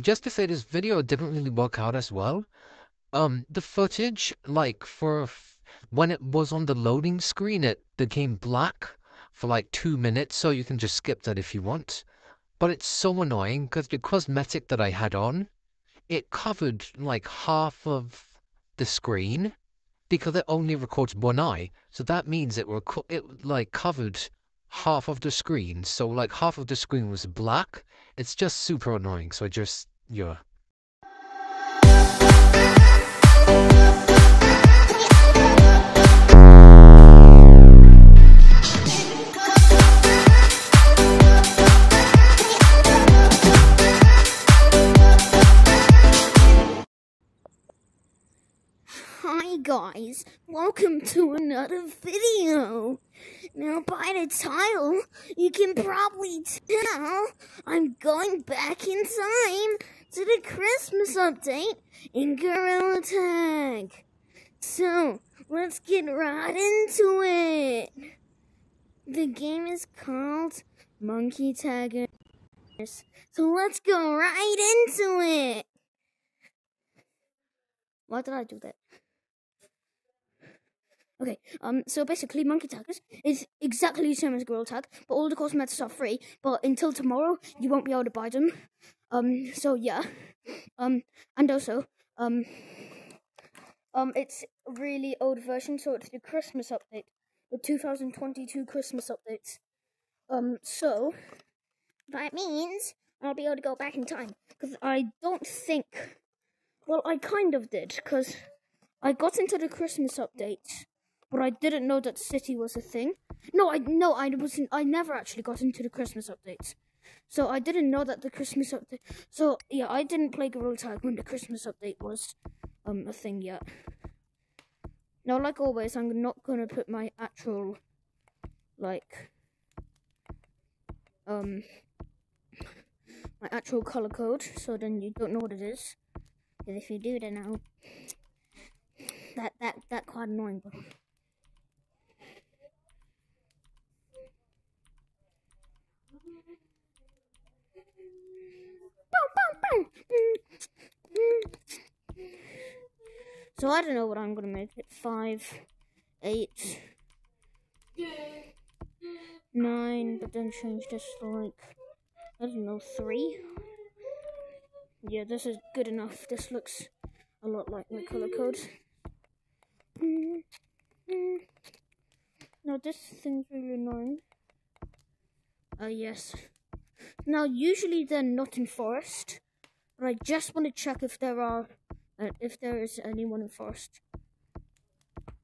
just to say this video didn't really work out as well. Um, the footage, like for when it was on the loading screen, it became black for like two minutes, so you can just skip that if you want. But it's so annoying because the cosmetic that I had on, it covered like half of the screen because it only records one eye. So that means it reco- it like covered half of the screen. So like half of the screen was black. It's just super annoying. So I just yeah. Guys, welcome to another video. Now by the title, you can probably tell I'm going back in time to the Christmas update in Gorilla Tag. So, let's get right into it. The game is called Monkey Taggers. So let's go right into it. Why did I do that? Okay, um, so basically, Monkey Taggers is exactly the same as Gorilla Tag, but all the cosmetics are free. But until tomorrow, you won't be able to buy them. Um, so yeah, um, and also, um, um, it's a really old version, so it's the Christmas update, the 2022 Christmas updates. Um, so that means I'll be able to go back in time because I don't think. Well, I kind of did because I got into the Christmas update but I didn't know that city was a thing. No, I no, I wasn't. I never actually got into the Christmas updates, so I didn't know that the Christmas update. So yeah, I didn't play Gorilla Tag when the Christmas update was um a thing yet. Now, like always, I'm not gonna put my actual like um my actual color code, so then you don't know what it is. And if you do, then I'll that that that quite annoying. But So I don't know what I'm gonna make it. Five, eight, nine, but then change this to like I don't know, three. Yeah, this is good enough. This looks a lot like my color code. No, this thing's really annoying. Uh, yes. Now, usually they're not in forest, but I just want to check if there are, Uh, if there is anyone in forest.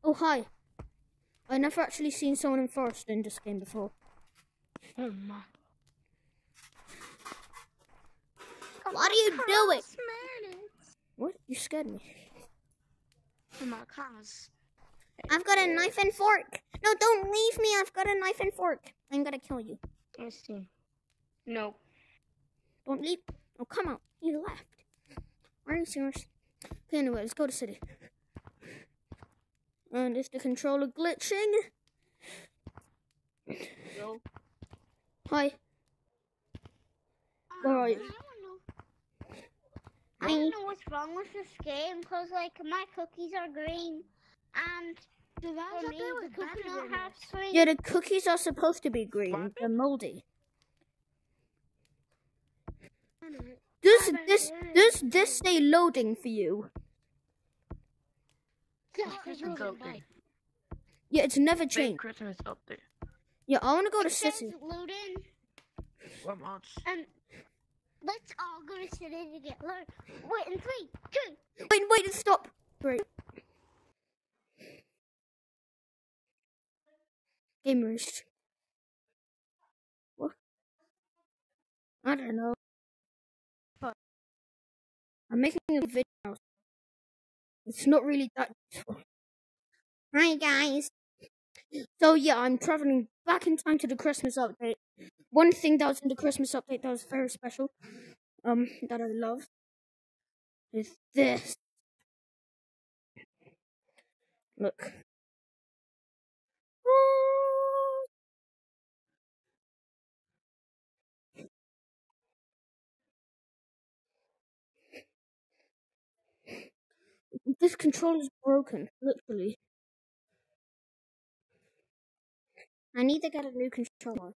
Oh, hi. I never actually seen someone in forest in this game before. Oh my. What are you doing? What? You scared me. My gosh. I've got a knife and fork. No, don't leave me. I've got a knife and fork. I'm gonna kill you. Let's see. No. Don't leave. Oh, come out. You left. Are you serious? Okay, anyway, let's go to city. And is the controller glitching? No. Hi. Um, Where are you? I don't know. I don't know what's wrong with this game because, like, my cookies are green and The last for me, the cookie better not than have this. Yeah, the cookies are supposed to be green. They're moldy. Does this does this say loading for you? Christmas. Yeah, it's never changed. Christmas update. Yeah, I want to go to It says city. load in What month? and um, let's all go to city together. Wait, in three, two. Wait, wait, stop. Great. Game roost. What? I don't know. I'm making a video. It's not really that useful. Hi guys. So yeah, I'm traveling back in time to the Christmas update. One thing that was in the Christmas update that was very special, um, that I love, is this. Look. This controller is broken, literally. I need to get a new controller.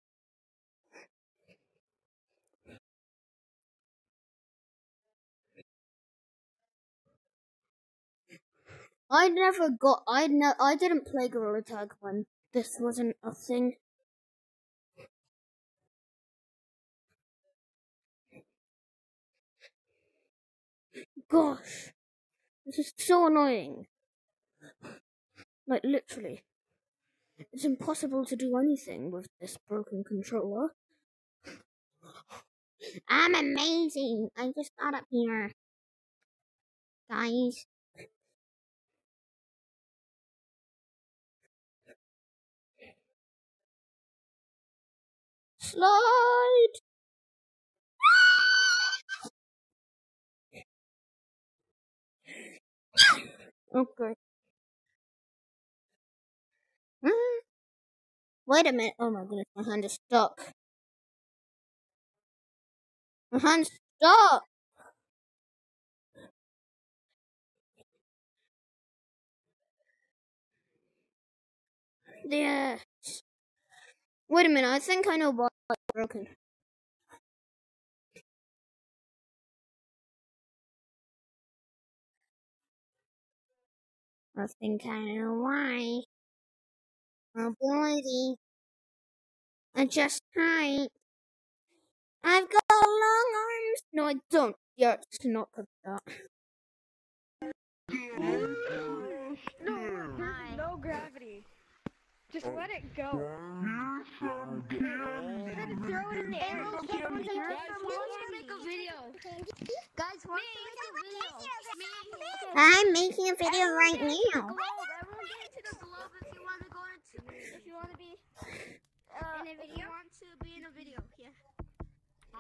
I never got. I no. I didn't play Gorilla Tag when this wasn't a thing. Gosh, this is so annoying. Like literally, it's impossible to do anything with this broken controller. I'm amazing. I just got up here, guys. Slide. Okay. Hmm. Wait a minute. Oh my goodness, my hand is stuck. My hand's stuck. Yes. Wait a minute. I think I know why it's broken. I think I know why. Mobility. Adjust height. I've got long arms. No, I don't. It's not good that. No. Just let it go. Throw it in the air. Guys, who wants to make a video? Guys, who wants to make a video? I'm making a video right now. Everyone get into the globe if you want to go into. If you want to be. Uh, in a video. If you want to be in a video, yeah.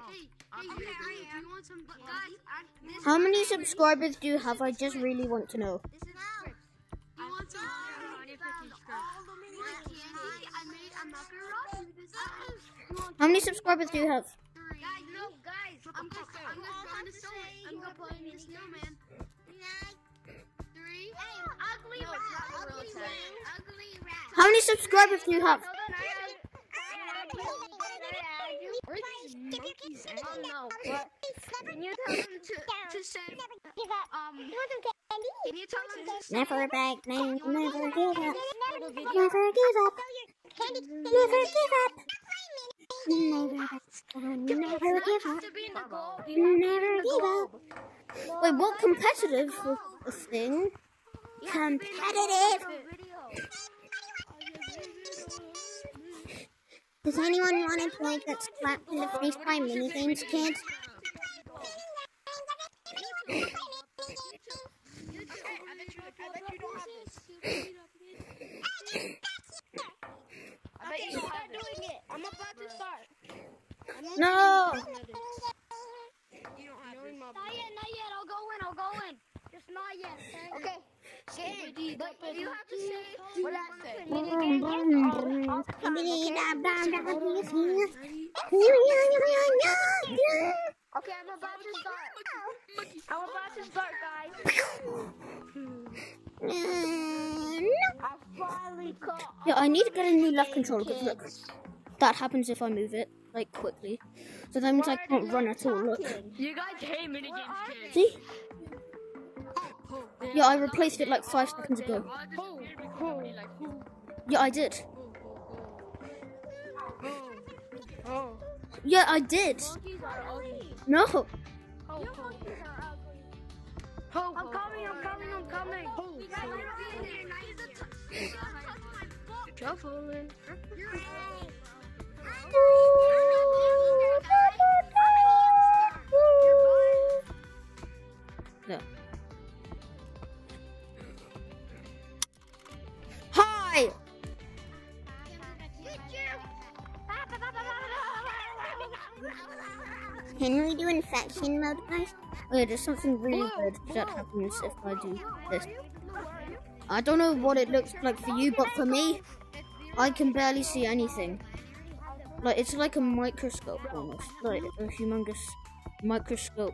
Hey, hey, you, hey, do you want some guys? I, this How many subscribers do you have? I just really want to know. How many subscribers do you have? Guys, no, guys. I'm just, I'm just going to sew it. I'm gonna play me a snowman. Three. Hey, ugly rat. Ugly rat. Ugly rat. How many subscribers do you have? Where are these monkeys at? No! What? Can you tell them to to say um? Can you tell them to say Never back down, never give up. Never give up. Never give up. Never never give up. to be in the globe? You Never give up. Wait, what competitive thing? Competitive. Does anyone want to play get slapped in the face by minigames, kids? I bet you don't have doing it. I'm about to start. No. You don't have this. Not yet, not yet. I'll go in. I'll go in. Just not yet. Okay. Okay. But you have to say what I say. Okay, I'm about to start. I'm about to start, guys. I finally caught. Yeah, I need to get a new left controller because look, that happens if I move it like quickly. So that means I can't run at all. Look, You guys hate minigames, kids. see? Yeah, I replaced it like five seconds ago. Who? Who? Yeah, I did. Oh. Yeah, I did. Are. No. Ho, Your monkeys are ugly. Ho, I'm coming, I'm coming, I'm coming. Hi. Can we do infection mode, guys? Oh, Wait, there's something really good that happens if I do this. I don't know what it looks like for you, but for me, I can barely see anything. Like it's like a microscope almost, like a humongous microscope.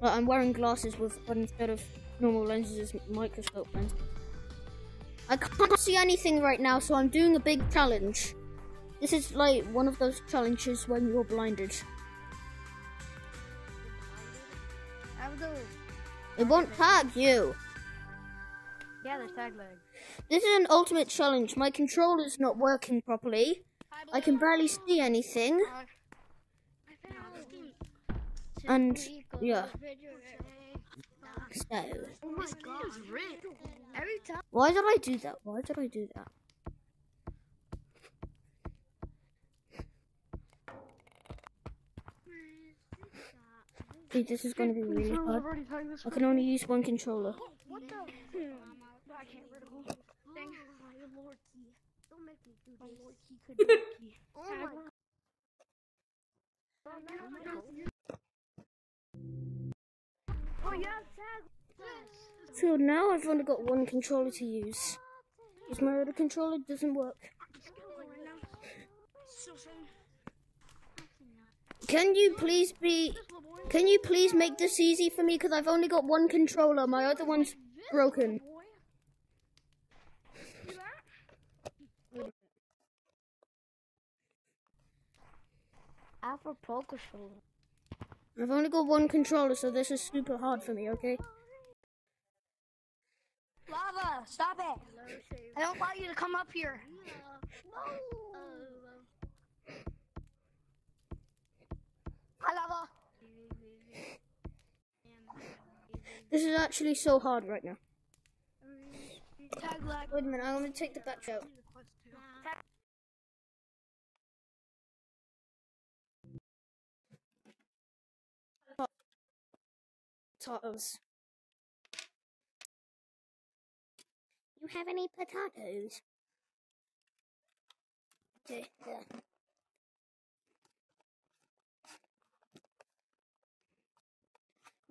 Like I'm wearing glasses with, but instead of normal lenses it's microscope lenses. I can't see anything right now, so I'm doing a big challenge. This is like one of those challenges when you're blinded. It won't tag you. Yeah, there's tag lag. This is an ultimate challenge. My controller's not working properly. I can barely see anything. And yeah. So. Why did I do that? Why did I do that? Dude, this is gonna be really hard. I can only use one controller. What the? I can't vertical. Dang. Oh, my lord key. Don't make me do this. My lord key could be key. Oh my god. Oh yeah, tag. So now I've only got one controller to use. Because my other controller doesn't work. Can you please be can you please make this easy for me because I've only got one controller. My other one's broken. Alpha Pro controller. I've only got one controller, so this is super hard for me, okay? Lava, stop it! I don't want you to come up here. Hi, Lava. This is actually so hard right now. Wait a minute, I'm gonna take the battery out. Potatoes. You have any potatoes?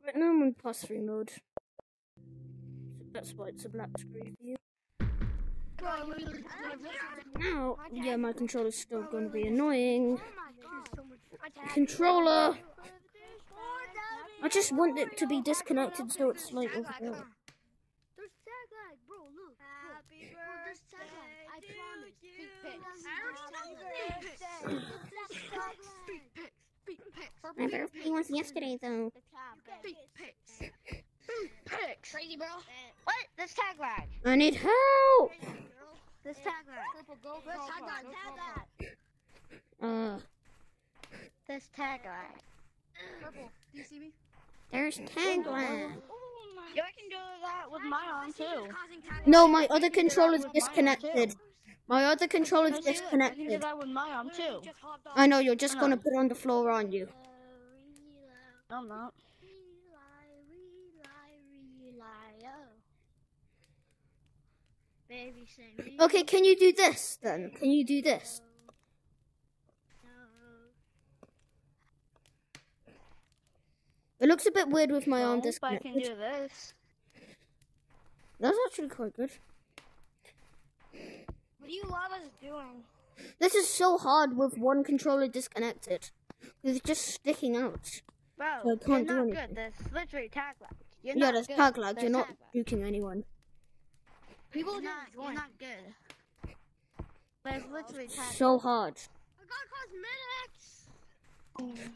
Right now I'm in pass through mode. So that's why it's a black screen for you. Now, yeah, my controller's still going to be annoying. Controller! I just want it to be disconnected so it's like over there. There's tag lag, bro. Look. Happy bro, there's tag lag. I promise. Speak pics. Speak pics. My birthday was yesterday though. Speak pics. Pics. Crazy, bro. What? This tag lag. I need help! This tag lag. This tag lag. Tag lag. Uh, This tag lag. Purple. Do you see me? There's tag lag. Yo, I can do that with my arm too. No, my other controller's disconnected. My other controller's I can do disconnected. that with my arm too. I know, you're just gonna put it on the floor, aren't you? No, I'm not. Baby Okay, can you do this then? Can you do this? It looks a bit weird with my arm Nope, I can disconnected. do this. That's actually quite good. What are you lavas doing? This is so hard with one controller disconnected. It's just sticking out. Bro, I you're can't do anything. good. That's literally tag lag. You're yeah, not there's good. tag lag. There's You're not tag lag. juking anyone. People you're not, you're not good. There's literally tag So hard. I got cosmetics. Mm.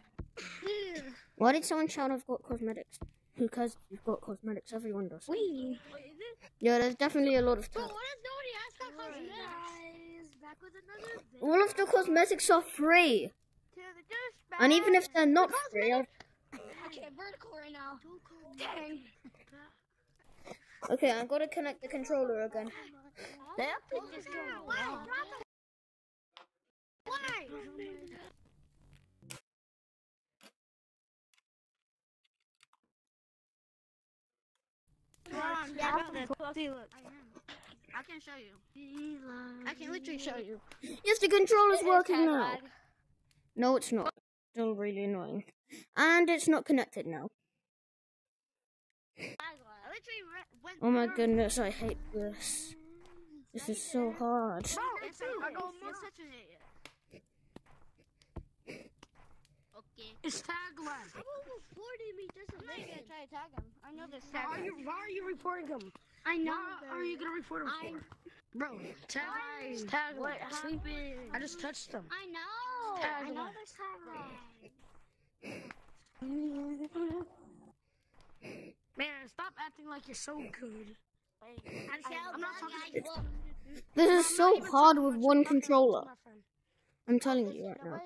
Why did someone shout I've got cosmetics? Because you've got cosmetics, everyone does. Wee. Wait, is it? Yeah, there's definitely a lot of Bro, tag. what if nobody has got cosmetics? Guys, back with another video. All of the cosmetics are free. To the And even if they're not free, I'll... I can't vertical right now. Dang. Okay, I've got to connect the controller again. That thing just going Why? around. Why? Yeah, See. I. I can show you. I can literally show you. Yes, the controller's working now. No, it's not. Still really annoying. And it's not connected now. I literally re- went Oh my goodness, I hate this. This is so hard. Bro, it's like I go more such an idiot. It's tag left. reporting me just a minute. I'm gonna try to tag him. I know this Why tag. are you, why are you reporting him? I know. Why are you gonna report him I- for? Bro, tag, tag What happened? I just touched him. I know. Tag I know left. this tag. Man, stop acting like you're so good. I'm not talking to This is so hard with one controller. I'm telling you right now.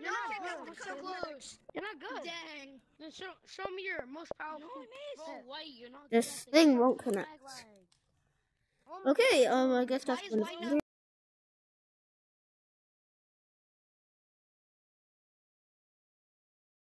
You're not good. So close. You're not good. Dang. Then show, show me your most powerful. Bro, wait, you're not This thing won't connect. Okay, um, I guess that's Why